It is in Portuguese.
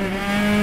Música